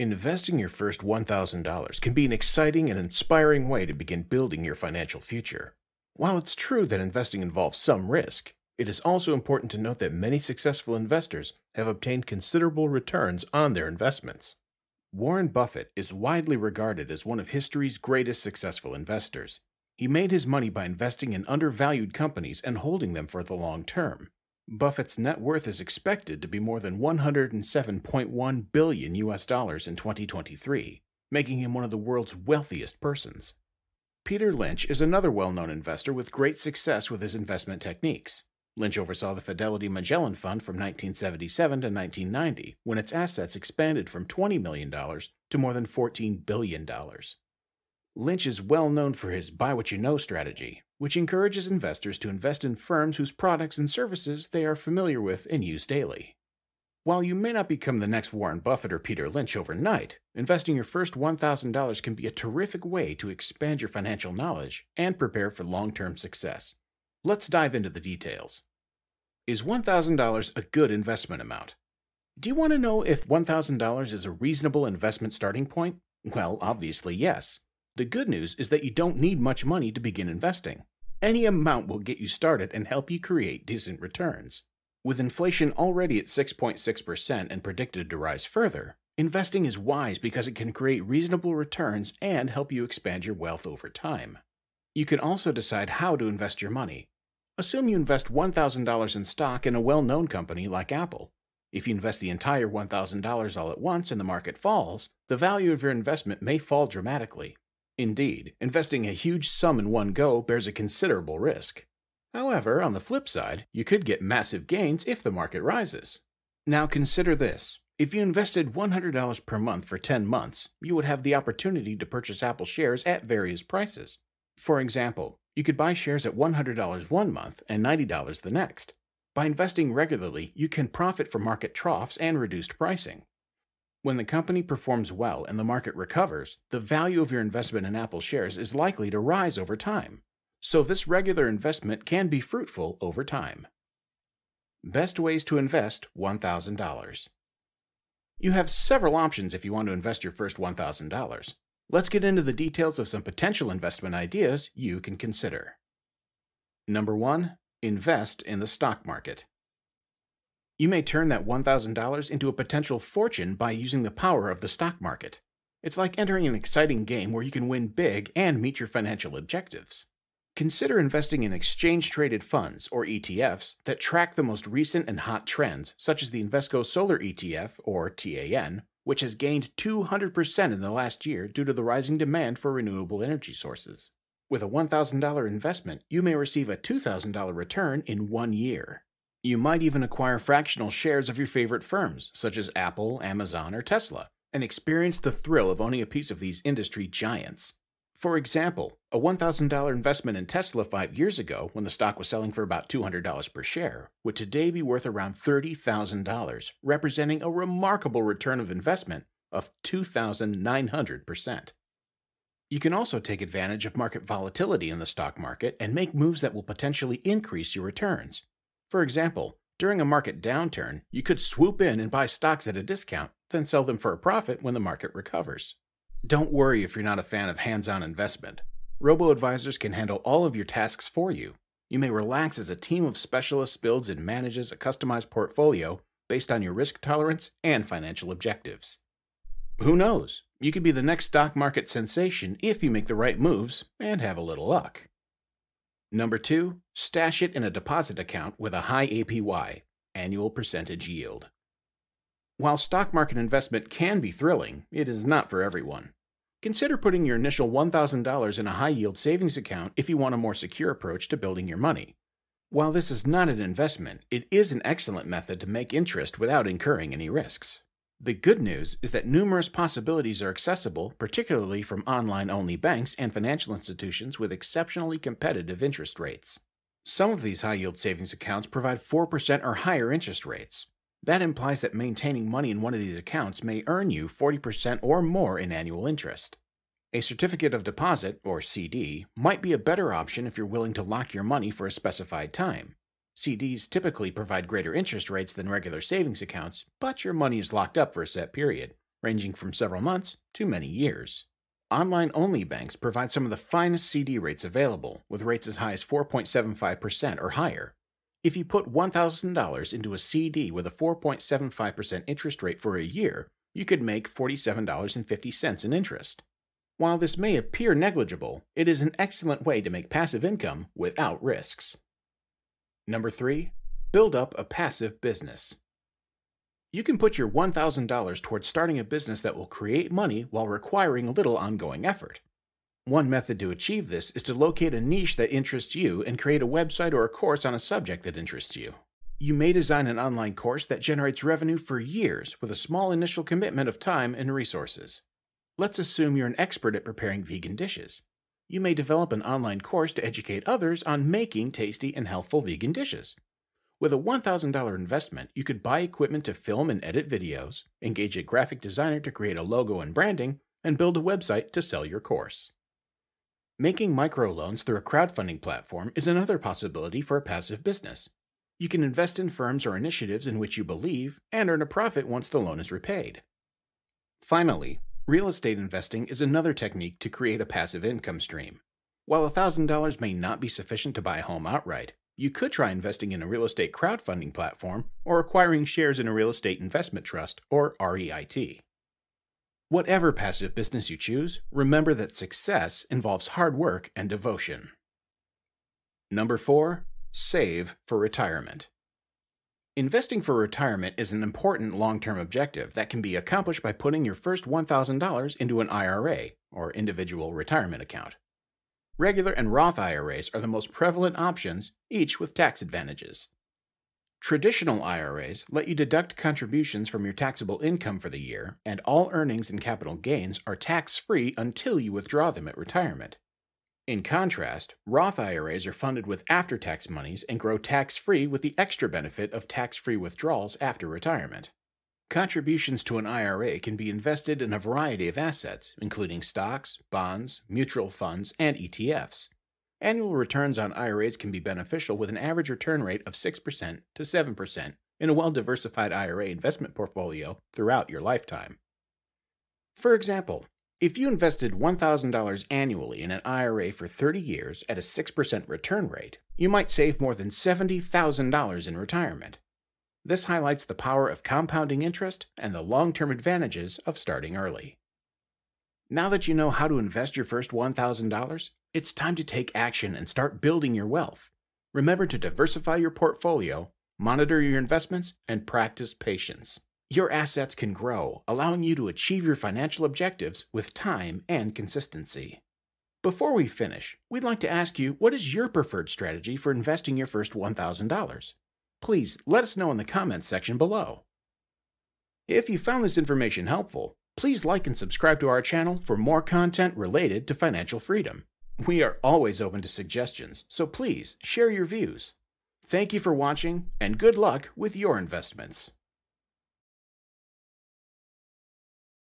Investing your first $1,000 can be an exciting and inspiring way to begin building your financial future. While it's true that investing involves some risk, it is also important to note that many successful investors have obtained considerable returns on their investments. Warren Buffett is widely regarded as one of history's greatest successful investors. He made his money by investing in undervalued companies and holding them for the long term. Buffett's net worth is expected to be more than 107.1 billion US dollars in 2023, making him one of the world's wealthiest persons. Peter Lynch is another well-known investor with great success with his investment techniques. Lynch oversaw the Fidelity Magellan Fund from 1977 to 1990, when its assets expanded from $20 million to more than $14 billion. Lynch is well known for his buy what you know strategy, which encourages investors to invest in firms whose products and services they are familiar with and use daily. While you may not become the next Warren Buffett or Peter Lynch overnight, investing your first $1,000 can be a terrific way to expand your financial knowledge and prepare for long term success. Let's dive into the details. Is $1,000 a good investment amount? Do you want to know if $1,000 is a reasonable investment starting point? Well, obviously, yes. The good news is that you don't need much money to begin investing. Any amount will get you started and help you create decent returns. With inflation already at 6.6% and predicted to rise further, investing is wise because it can create reasonable returns and help you expand your wealth over time. You can also decide how to invest your money. Assume you invest $1,000 in stock in a well known company like Apple. If you invest the entire $1,000 all at once and the market falls, the value of your investment may fall dramatically. Indeed, investing a huge sum in one go bears a considerable risk. However, on the flip side, you could get massive gains if the market rises. Now consider this. If you invested $100 per month for 10 months, you would have the opportunity to purchase Apple shares at various prices. For example, you could buy shares at $100 one month and $90 the next. By investing regularly, you can profit from market troughs and reduced pricing. When the company performs well and the market recovers, the value of your investment in Apple shares is likely to rise over time. So this regular investment can be fruitful over time. Best ways to invest $1,000. You have several options if you want to invest your first $1,000. Let's get into the details of some potential investment ideas you can consider. Number 1. Invest in the stock market. You may turn that $1,000 into a potential fortune by using the power of the stock market. It's like entering an exciting game where you can win big and meet your financial objectives. Consider investing in exchange traded funds, or ETFs, that track the most recent and hot trends, such as the Invesco Solar ETF, or TAN, which has gained 200% in the last year due to the rising demand for renewable energy sources. With a $1,000 investment, you may receive a $2,000 return in one year. You might even acquire fractional shares of your favorite firms, such as Apple, Amazon, or Tesla, and experience the thrill of owning a piece of these industry giants. For example, a $1,000 investment in Tesla five years ago, when the stock was selling for about $200 per share, would today be worth around $30,000, representing a remarkable return of investment of 2,900%. You can also take advantage of market volatility in the stock market and make moves that will potentially increase your returns. For example, during a market downturn, you could swoop in and buy stocks at a discount, then sell them for a profit when the market recovers. Don't worry if you're not a fan of hands on investment. Robo advisors can handle all of your tasks for you. You may relax as a team of specialists builds and manages a customized portfolio based on your risk tolerance and financial objectives. Who knows? You could be the next stock market sensation if you make the right moves and have a little luck. Number two, stash it in a deposit account with a high APY, annual percentage yield. While stock market investment can be thrilling, it is not for everyone. Consider putting your initial $1,000 in a high yield savings account if you want a more secure approach to building your money. While this is not an investment, it is an excellent method to make interest without incurring any risks. The good news is that numerous possibilities are accessible, particularly from online only banks and financial institutions with exceptionally competitive interest rates. Some of these high yield savings accounts provide 4% or higher interest rates. That implies that maintaining money in one of these accounts may earn you 40% or more in annual interest. A certificate of deposit, or CD, might be a better option if you're willing to lock your money for a specified time. CDs typically provide greater interest rates than regular savings accounts, but your money is locked up for a set period. ranging from several months to many years. Online only banks provide some of the finest CD rates available, with rates as high as 4.75% or higher. If you put $1,000 into a CD with a 4.75% interest rate for a year, you could make $47.50 in interest. While this may appear negligible, it is an excellent way to make passive income without risks. Number 3. Build up a passive business. You can put your $1,000 towards starting a business that will create money while requiring little ongoing effort. One method to achieve this is to locate a niche that interests you and create a website or a course on a subject that interests you. You may design an online course that generates revenue for years with a small initial commitment of time and resources. Let's assume you're an expert at preparing vegan dishes. You may develop an online course to educate others on making tasty and healthful vegan dishes. With a $1,000 investment, you could buy equipment to film and edit videos, engage a graphic designer to create a logo and branding, and build a website to sell your course. Making microloans through a crowdfunding platform is another possibility for a passive business. You can invest in firms or initiatives in which you believe and earn a profit once the loan is repaid. Finally, real estate investing is another technique to create a passive income stream. While $1,000 may not be sufficient to buy a home outright, you could try investing in a real estate crowdfunding platform or acquiring shares in a real estate investment trust, or REIT. Whatever passive business you choose, remember that success involves hard work and devotion. Number 4. Save for retirement. Investing for retirement is an important long term objective that can be accomplished by putting your first $1,000 into an IRA, or individual retirement account. Regular and Roth IRAs are the most prevalent options, each with tax advantages. Traditional IRAs let you deduct contributions from your taxable income for the year, and all earnings and capital gains are tax free until you withdraw them at retirement. In contrast, Roth IRAs are funded with after tax monies and grow tax free with the extra benefit of tax free withdrawals after retirement. Contributions to an IRA can be invested in a variety of assets, including stocks, bonds, mutual funds, and ETFs. Annual returns on IRAs can be beneficial with an average return rate of 6% to 7% in a well diversified IRA investment portfolio throughout your lifetime. For example, if you invested $1,000 annually in an IRA for 30 years at a 6% return rate, you might save more than $70,000 in retirement. This highlights the power of compounding interest and the long term advantages of starting early. Now that you know how to invest your first $1,000, it's time to take action and start building your wealth. Remember to diversify your portfolio, monitor your investments, and practice patience. Your assets can grow, allowing you to achieve your financial objectives with time and consistency. Before we finish, we'd like to ask you what is your preferred strategy for investing your first $1,000? please let us know in the comments section below. If you found this information helpful, please like and subscribe to our channel for more content related to financial freedom. We are always open to suggestions, so please share your views. Thank you for watching, and good luck with your investments.